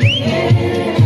Yeah.